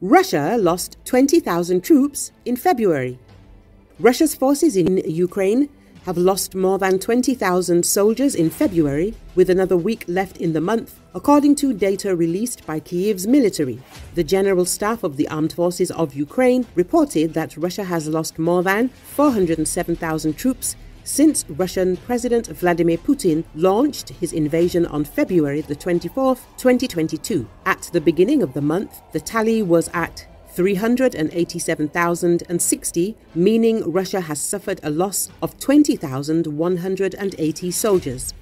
Russia lost 20,000 troops in February. Russia's forces in Ukraine have lost more than 20,000 soldiers in February, with another week left in the month, according to data released by Kyiv's military. The General Staff of the Armed Forces of Ukraine reported that Russia has lost more than 407,000 troops since Russian President Vladimir Putin launched his invasion on February the 24th, 2022. At the beginning of the month, the tally was at 387,060, meaning Russia has suffered a loss of 20,180 soldiers.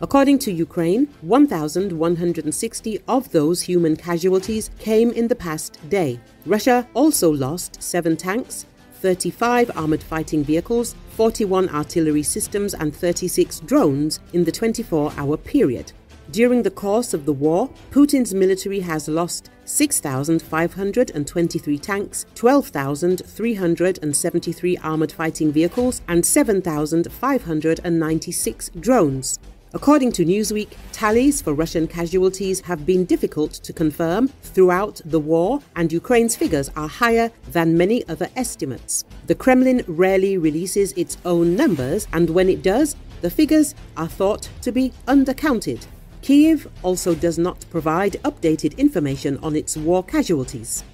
According to Ukraine, 1,160 of those human casualties came in the past day. Russia also lost seven tanks, 35 armored fighting vehicles, 41 artillery systems, and 36 drones in the 24 hour period. During the course of the war, Putin's military has lost 6,523 tanks, 12,373 armored fighting vehicles, and 7,596 drones. According to Newsweek, tallies for Russian casualties have been difficult to confirm throughout the war, and Ukraine's figures are higher than many other estimates. The Kremlin rarely releases its own numbers, and when it does, the figures are thought to be undercounted. Kiev also does not provide updated information on its war casualties.